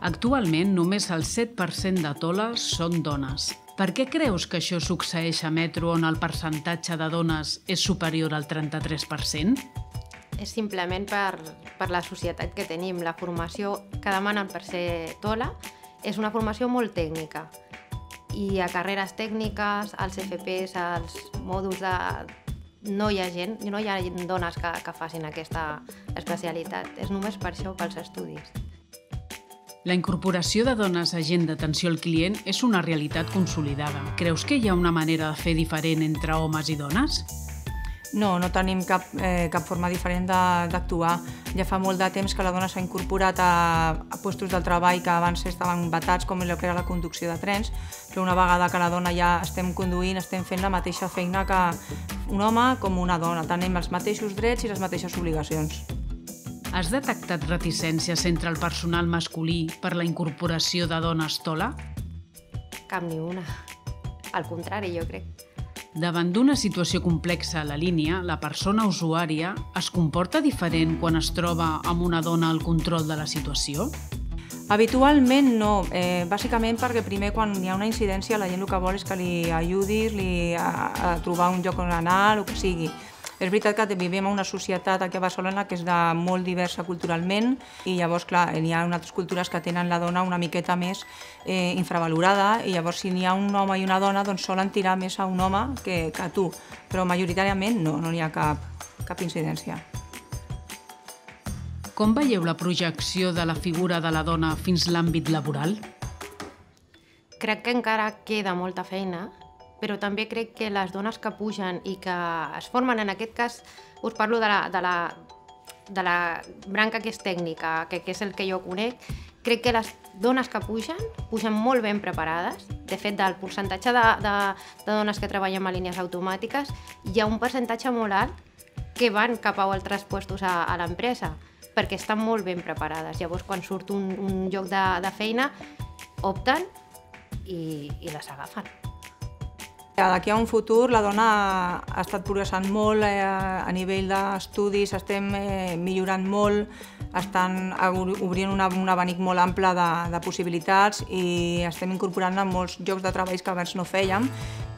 Actualment, només el 7% de toles són dones. Per què creus que això succeeix a Metro on el percentatge de dones és superior al 33%? És simplement per, per la societat que tenim. La formació que demanen per ser tola és una formació molt tècnica i a carreres tècniques, als FPs, als mòduls de... no hi ha gent, no hi ha dones que, que facin aquesta especialitat. És només per això, pels estudis. La incorporació de dones a gent d'atenció al client és una realitat consolidada. Creus que hi ha una manera de fer diferent entre homes i dones? No, no tenim cap, eh, cap forma diferent d'actuar. Ja fa molt de temps que la dona s'ha incorporat a, a puestos del treball que abans estaven batats, com el que era la conducció de trens, però una vegada que la dona ja estem conduint, estem fent la mateixa feina que un home com una dona. Tenim els mateixos drets i les mateixes obligacions. Has detectat reticències entre el personal masculí per la incorporació de dones tola? Cap ni una. Al contrari, jo crec. Davant d'una situació complexa a la línia, la persona usuària es comporta diferent quan es troba amb una dona al control de la situació? Habitualment no, eh, bàsicament perquè primer quan hi ha una incidència la gent el que vol és que li ajudis li, a, a trobar un lloc on anar, el que sigui. És veritat que vivim en una societat aquí a Barcelona que és de molt diversa culturalment i llavors, clar, hi ha altres cultures que tenen la dona una miqueta més eh, infravalorada i llavors si n'hi ha un home i una dona doncs solen tirar més a un home que, que a tu, però majoritàriament no, no n'hi ha cap, cap incidència. Com veieu la projecció de la figura de la dona fins l'àmbit laboral? Crec que encara queda molta feina però també crec que les dones que pugen i que es formen, en aquest cas us parlo de la, de la, de la branca que és tècnica, que, que és el que jo conec, crec que les dones que pugen, pugen molt ben preparades. De fet, del percentatge de, de, de dones que treballen a línies automàtiques, hi ha un percentatge molt alt que van cap a altres puestos a, a l'empresa, perquè estan molt ben preparades. Llavors, quan surt un, un lloc de, de feina, opten i, i les agafen. D'aquí a un futur la dona ha estat progressant molt eh, a nivell d'estudis, estem eh, millorant molt, estan obrint una, un abanic molt ample de, de possibilitats i estem incorporant a molts llocs de treballs que abans no fèiem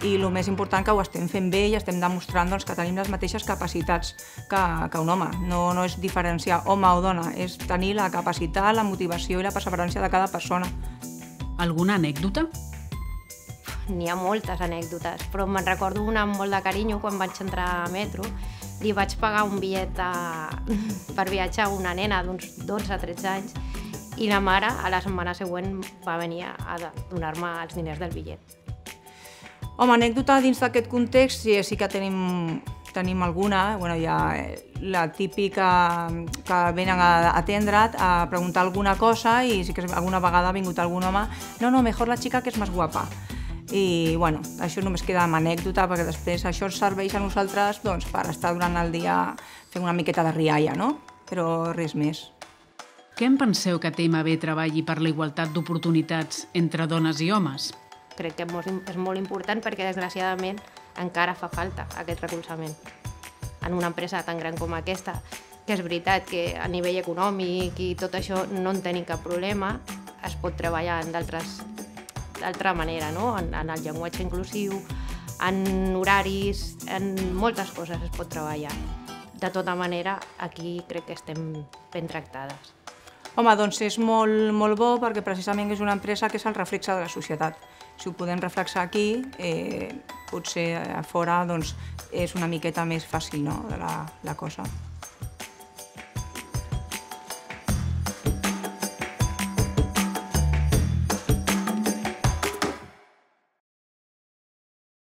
i el més important que ho estem fent bé i estem demostrant doncs, que tenim les mateixes capacitats que, que un home. No, no és diferenciar home o dona, és tenir la capacitat, la motivació i la perseverança de cada persona. Alguna anècdota? N'hi ha moltes anècdotes, però me'n recordo una amb molt de carinyo quan vaig entrar a metro. Li vaig pagar un bitllet a... per viatjar a una nena d'uns 12-13 anys i la mare a la setmana següent va venir a donar-me els diners del bitllet. Home, anècdota dins d'aquest context sí, sí que tenim, tenim alguna. Bueno, hi ha la típica que venen a atendre't a preguntar alguna cosa i sí que alguna vegada ha vingut algun home no, no, mejor la chica que és més guapa i bueno, això només queda amb anècdota perquè després això ens serveix a nosaltres doncs, per estar durant el dia fent una miqueta de rialla, no? però res més. Què en penseu que TMB treballi per la igualtat d'oportunitats entre dones i homes? Crec que és molt important perquè desgraciadament encara fa falta aquest recolzament. En una empresa tan gran com aquesta, que és veritat que a nivell econòmic i tot això no en tenim cap problema, es pot treballar en d'altres d'altra manera, no? en, en el llenguatge inclusiu, en horaris, en moltes coses es pot treballar. De tota manera, aquí crec que estem ben tractades. Home, doncs és molt, molt bo perquè precisament és una empresa que és el reflexe de la societat. Si ho podem reflexar aquí, eh, potser a fora doncs, és una miqueta més fàcil no, la, la cosa.